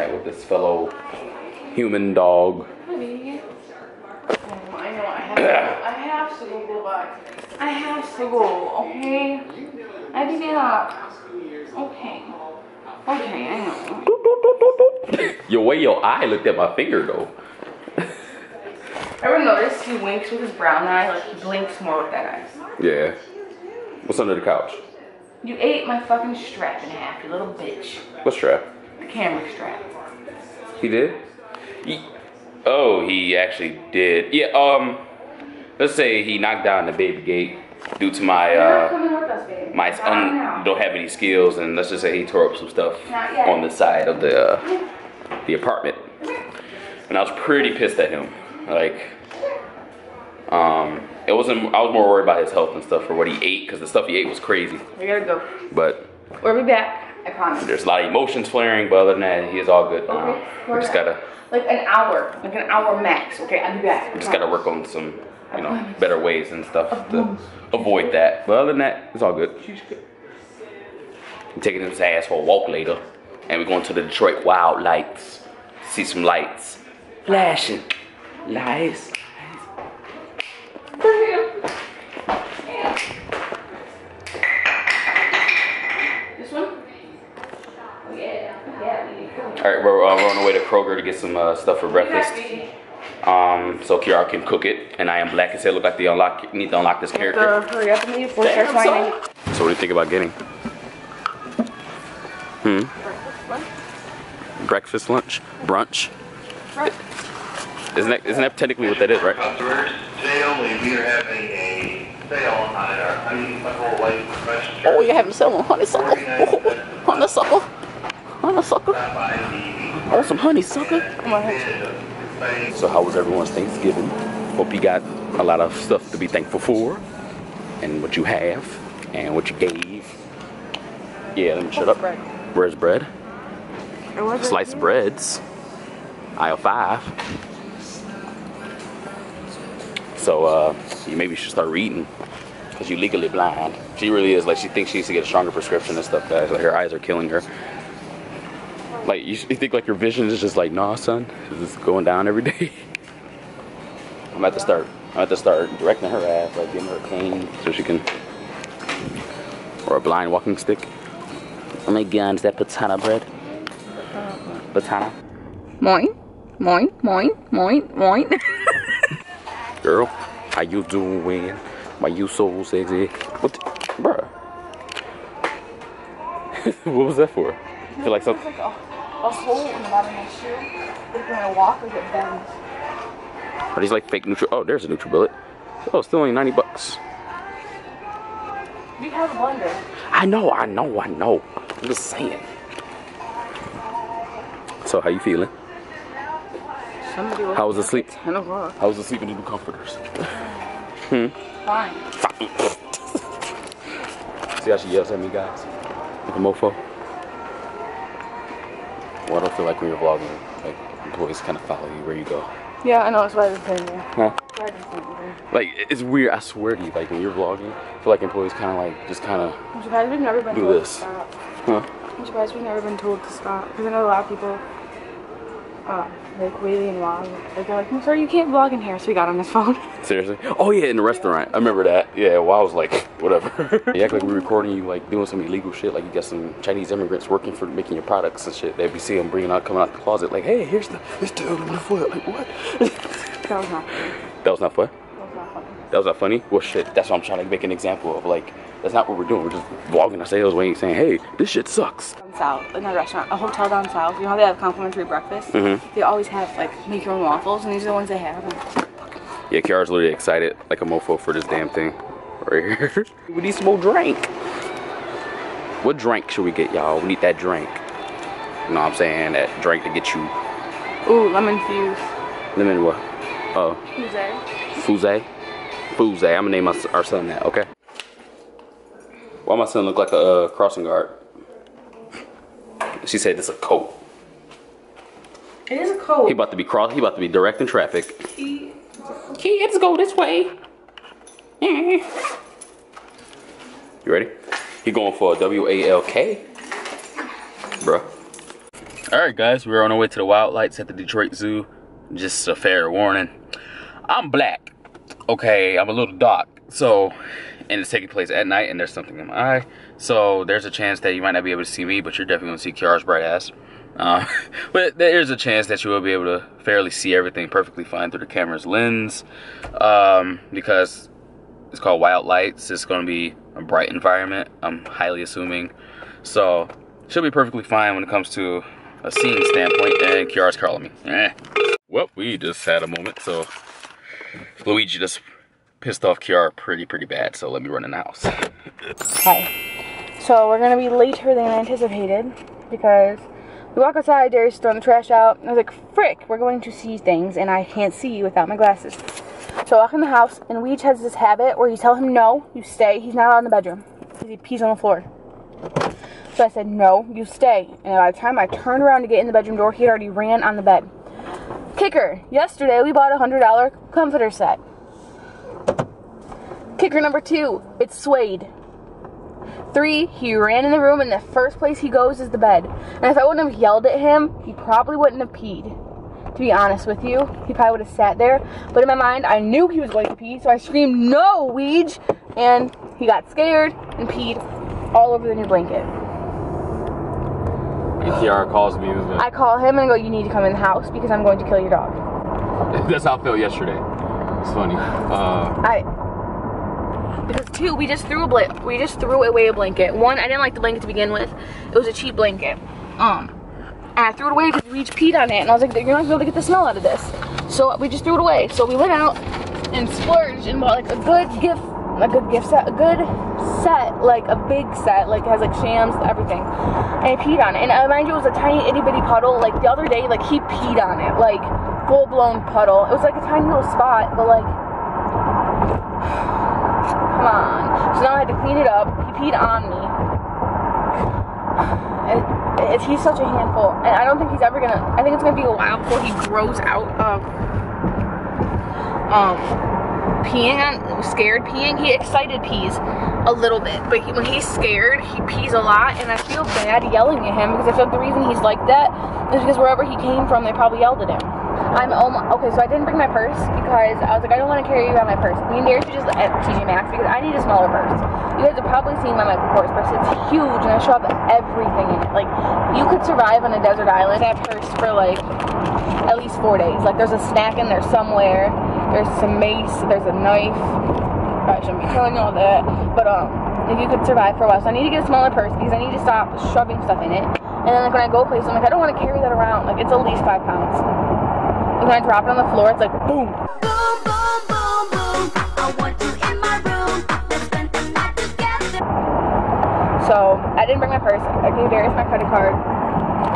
night with this fellow human dog. Honey. Oh, I know I have to, I have to go go back. I have to go, okay? I to get up. Okay. Okay, I know. Your way your eye looked at my finger though. Ever notice he winks with his brown eye? Like he blinks more with that eye. Yeah. What's under the couch? You ate my fucking strap in half, you little bitch. What strap? Camera strap. He did? He, oh, he actually did. Yeah, um, let's say he knocked down the baby gate due to my, uh, coming with us, baby. my un, don't have any skills, and let's just say he tore up some stuff on the side of the, uh, the apartment. And I was pretty pissed at him. Like, um, it wasn't, I was more worried about his health and stuff for what he ate, because the stuff he ate was crazy. We gotta go. But We'll be back. I promise. there's a lot of emotions flaring, but other than that, he is all good now. Okay, We just gotta, Like an hour. Like an hour max. Okay, I'll be back. We just gotta work on some, you know, better ways and stuff to avoid that. But other than that, it's all good. I'm taking his ass for a walk later, and we're going to the Detroit Wild Lights. See some lights flashing, lights. This All right, we're, uh, we're on the way to Kroger to get some uh, stuff for breakfast. Um, so Kierra can cook it, and I am black and said look like they unlock need to unlock this character. Uh, hurry up and leave before it starts whining. So what do you think about getting? Hmm. Breakfast, lunch, brunch. Isn't that isn't that technically what that is, right? Customers, today only, we are having a sale on our honeysuckle white fresh. Oh, you're having sale on honeysuckle. $49. honeysuckle. Honeysuckle. Stop by the Oh, some honeysuckle. Come on, exciting So how was everyone's Thanksgiving? Hope you got a lot of stuff to be thankful for, and what you have, and what you gave. Yeah, let me shut up. bread? Where's bread? It was Sliced breads. Aisle five. So uh, you maybe should start reading, cause you're legally blind. She really is. Like she thinks she needs to get a stronger prescription and stuff. Guys, like her eyes are killing her. Like you, you think like your vision is just like, nah, son, it's just going down every day. I'm at to start. I'm at to start directing her ass, like giving her a cane so she can, or a blind walking stick. Oh my God, is that patana bread? Patana. Moin, moin, moin, moin, moin. Girl, how you doing? Why you so sexy? What, the, bruh? what was that for? I feel like It's something. like a, a hole in the bottom of my shoe. Like when I walk, like it bends. Are these like fake neutral? Oh, there's a NutriBullet. Oh, still only 90 bucks. We have a blender. I know, I know, I know. I'm just saying. So, how you feeling? Somebody was How was the sleep? 10 o'clock. How was the sleep in the new comforters? Hmm? Fine. See how she yells at me, guys? Like a mofo. Well, I don't feel like when you're vlogging, like employees kind of follow you where you go. Yeah, I know. That's why I've been saying there. Huh? That's why I've been saying there. Like it's weird. I swear to you, like when you're vlogging, I feel like employees kind of like just kind of. I'm surprised we've never been Do told this. to stop. Huh? I'm surprised we've never been told to stop. Because I know a lot of people, uh, like Whaley and Wog, like, they're like, I'm sorry, you can't vlog in here. So we got on his phone. Seriously? Oh yeah, in the restaurant. I remember that. Yeah. Well, I was like, whatever. you act like we're recording you like doing some illegal shit. Like you got some Chinese immigrants working for making your products and shit. They be seeing them bringing out, coming out the closet. Like, hey, here's the this dude on the foot. Like what? that was not funny. that was not fun. That was not funny. That was not funny. Well, shit. That's what I'm trying to make an example of. Like, that's not what we're doing. We're just vlogging ourselves, waiting, saying, hey, this shit sucks. Down south, in a restaurant, a hotel down south, you know how they have complimentary breakfast? Mhm. They always have, like, make your own waffles, and these are the ones they have. Yeah, Kierra's literally excited like a mofo for this damn thing right here. we need some more drink. What drink should we get, y'all? We need that drink. You know what I'm saying? That drink to get you Ooh, lemon Fuze. lemon what? Oh, Who's there? Fuze? Fuze. I'm gonna name our son that, okay? Why my son look like a uh, crossing guard? She said it's a coat. It is a coat. He about to be cross. He about to be directing traffic. Kids, go this way. You ready? He going for a W-A-L-K. bro. Alright guys, we're on our way to the Wild Lights at the Detroit Zoo. Just a fair warning. I'm black. Okay, I'm a little dark. So, and it's taking place at night and there's something in my eye. So there's a chance that you might not be able to see me, but you're definitely gonna see Kierra's bright ass. Uh, but there's a chance that you will be able to fairly see everything perfectly fine through the camera's lens. Um, because it's called Wild Lights. It's gonna be a bright environment, I'm highly assuming. So should be perfectly fine when it comes to a scene standpoint, and Kierra's calling me. Eh. Well, we just had a moment, so Luigi just pissed off Kierra pretty, pretty bad, so let me run in the house. Hi. So we're gonna be later than anticipated because we walk outside, Darius throwing the trash out. And I was like, frick, we're going to see things and I can't see without my glasses. So I walk in the house and Weege has this habit where you tell him no, you stay. He's not allowed in the bedroom because he pees on the floor. So I said, no, you stay. And by the time I turned around to get in the bedroom door, he already ran on the bed. Kicker, yesterday we bought a $100 comforter set. Kicker number two, it's suede. Three, he ran in the room and the first place he goes is the bed. And if I wouldn't have yelled at him, he probably wouldn't have peed. To be honest with you, he probably would have sat there. But in my mind, I knew he was going to pee, so I screamed, no, Weege! And he got scared and peed all over the new blanket. Kierra calls me. I call him and I go, you need to come in the house because I'm going to kill your dog. That's how I felt yesterday. It's funny. Uh, I because two, we just threw a blanket. We just threw away a blanket. One, I didn't like the blanket to begin with. It was a cheap blanket. Um, and I threw it away because we each peed on it, and I was like, you're not gonna be able to get the smell out of this. So we just threw it away. So we went out and splurged and bought like a good gift, a good gift set, a good set, like a big set, like has like shams, everything. And I peed on it. And uh, mind you, it was a tiny itty bitty puddle. Like the other day, like he peed on it, like full blown puddle. It was like a tiny little spot, but like come on. So now I had to clean it up. He peed on me. And he's such a handful. And I don't think he's ever gonna, I think it's gonna be a while before he grows out of um, peeing on, scared peeing. He excited pees a little bit. But he, when he's scared, he pees a lot. And I feel bad yelling at him because I feel like the reason he's like that is because wherever he came from, they probably yelled at him. I'm almost, okay, so I didn't bring my purse because I was like, I don't want to carry around my purse. Me and Darius should just at TJ Maxx because I need a smaller purse. You guys have probably seen my Michael Kors purse. It's huge and I show up everything in it. Like, you could survive on a desert island that purse for like at least four days. Like, there's a snack in there somewhere. There's some mace. There's a knife. Probably shouldn't be telling all that. But, um, if you could survive for a while. So I need to get a smaller purse because I need to stop shoving stuff in it. And then like when I go places, I'm like, I don't want to carry that around. Like, it's at least five pounds. And when I drop it on the floor, it's like boom. Boom, boom, boom, boom. I want you in my room. Let's spend the night together. So I didn't bring my purse. I gave Darius my credit card.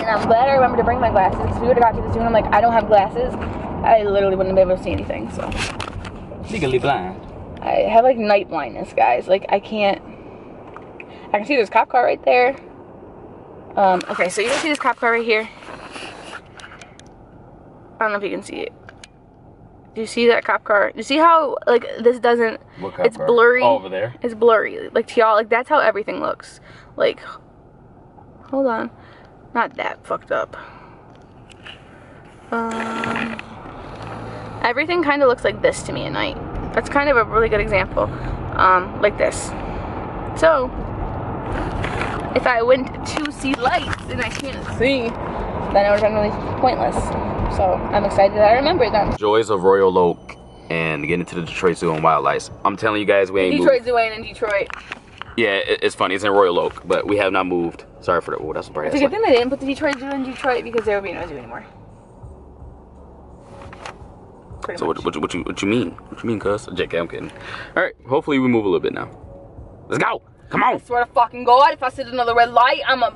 And I'm glad I remembered to bring my glasses. If we would have got to the zoo and I'm like, I don't have glasses, I literally wouldn't have been able to see anything. So legally blind. I have like night blindness, guys. Like I can't. I can see this cop car right there. Um, okay, so you can see this cop car right here. I don't know if you can see it. Do you see that cop car? Do You see how like this doesn't? What cop it's car? blurry. Oh, over there? It's blurry. Like to y'all, like that's how everything looks. Like, hold on, not that fucked up. Um, everything kind of looks like this to me at night. That's kind of a really good example. Um, like this. So, if I went to see lights and I can't see, then it would have been really pointless. So I'm excited that I remembered them. Joys of Royal Oak and getting to the Detroit Zoo and Wild Lights. I'm telling you guys, we ain't Detroit moved. Zoo ain't in Detroit. Yeah, it's funny. It's in Royal Oak, but we have not moved. Sorry for that. Oh, that's a bright It's a good thing they didn't put the Detroit Zoo in Detroit because there would be no zoo anymore. Pretty So what, what, you- what you what you mean? What you mean, cuz? JK, I'm kidding. All right, hopefully we move a little bit now. Let's go. Come I on. swear to fucking God, if I see another red light, I'm a.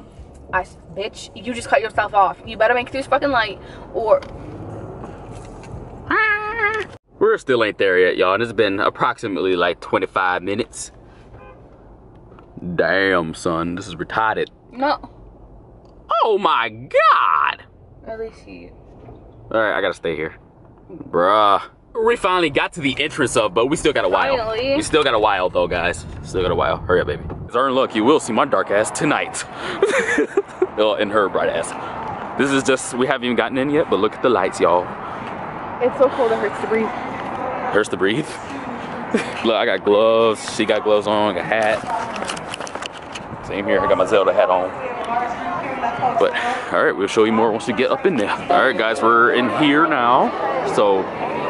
I, bitch, you just cut yourself off. You better make it through this fucking light, or. Ah. We're still ain't there yet, y'all. And it's been approximately like 25 minutes. Damn, son, this is retarded. No. Oh my god. At least he. All right, I gotta stay here, bruh. We finally got to the entrance of, but we still got a while. Finally. We still got a while though, guys. Still got a while. Hurry up, baby. Darn look, you will see my dark ass tonight. well, oh, and her bright ass. This is just, we haven't even gotten in yet, but look at the lights, y'all. It's so cold it hurts to breathe. Hurts to breathe. look, I got gloves. She got gloves on, I got a hat. Same here, I got my Zelda hat on. But, all right, we'll show you more once we get up in there. All right, guys, we're in here now. So,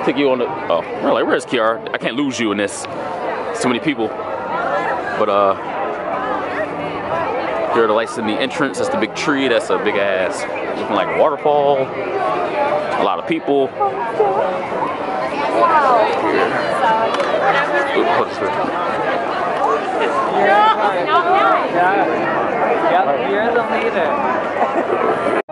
take you on the, oh, we're like, where's Kierra? I can't lose you in this. So many people. But, uh, here are the lights in the entrance. That's the big tree. That's a big ass, looking like a waterfall. A lot of people. Ooh, hold this way. Yep, you're the leader.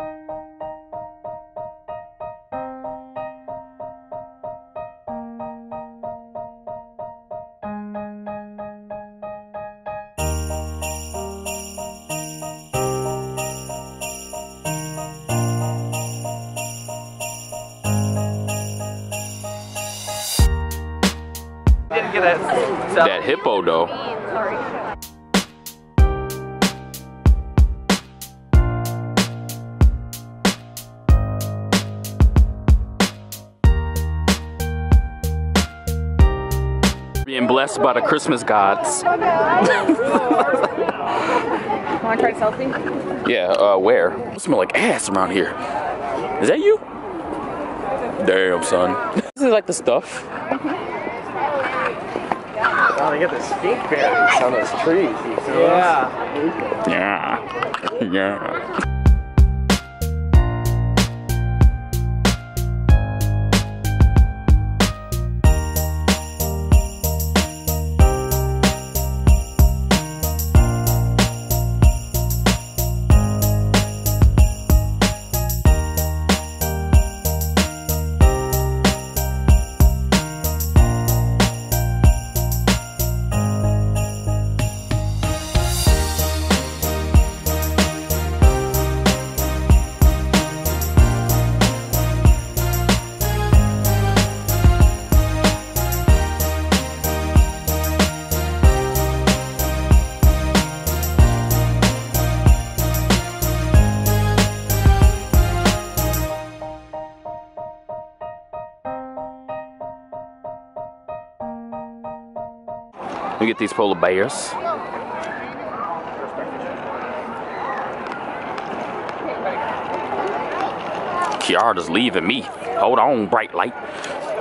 That hippo, though. Sorry. Being blessed by the Christmas gods. Want to try to selfie? Yeah, uh, where? It smell like ass around here. Is that you? Damn, son. This is like the stuff. They got the stink berries on those trees. Yeah. Yeah. Yeah. We get these polar bears. Kierra's leaving me. Hold on, bright light.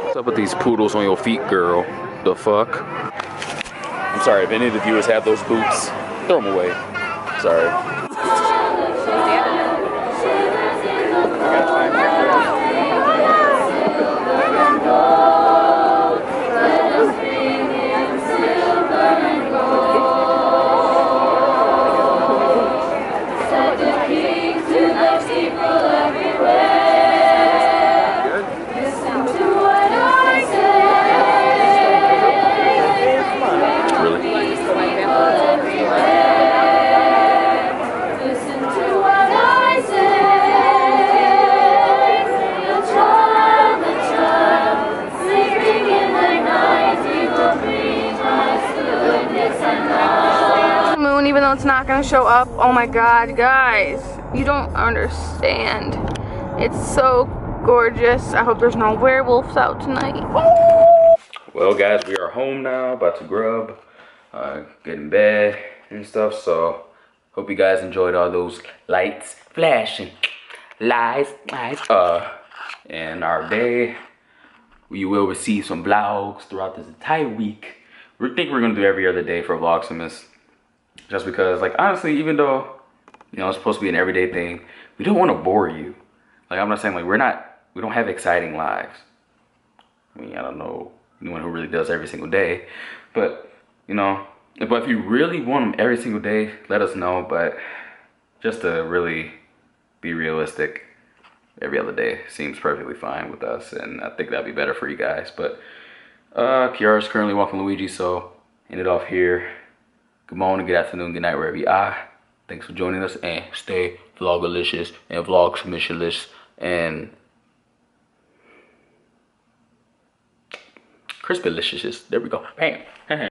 What's up with these poodles on your feet, girl? The fuck? I'm sorry, if any of the viewers have those boots, throw them away. Sorry. Though it's not gonna show up. Oh my god, guys. You don't understand. It's so gorgeous. I hope there's no werewolves out tonight. Well, guys, we are home now, about to grub, uh, get in bed and stuff. So, hope you guys enjoyed all those lights flashing, lights, lights. Uh, and our day, we will receive some vlogs throughout this entire week. We think we're gonna do every other day for Vlogsimus, just because, like, honestly, even though you know it's supposed to be an everyday thing, we don't want to bore you. Like, I'm not saying like we're not, we don't have exciting lives. I mean, I don't know anyone who really does every single day, but you know, but if you really want them every single day, let us know. But just to really be realistic, every other day seems perfectly fine with us, and I think that'd be better for you guys. But uh, Kierra's currently walking Luigi, so end it off here. Good morning, good afternoon, good night, wherever you are. Thanks for joining us, and stay vlogalicious and vlog submissionless and Crispy delicious. There we go. Bam.